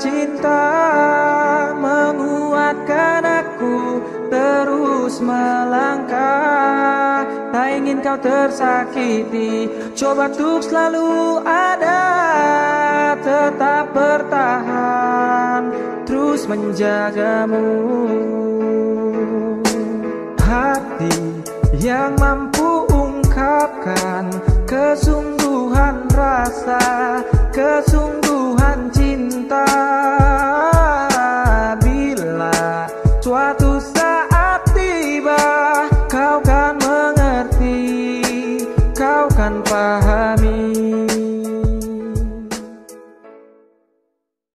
cinta menguatkan aku terus melangkah. Tak ingin kau tersakiti Coba untuk selalu ada. Tetap bertahan Terus menjagamu. Hati yang mampu ungkapkan Kesungguhan rasa Kesungguhan Suatu saat tiba Kau kan mengerti Kau kan pahami.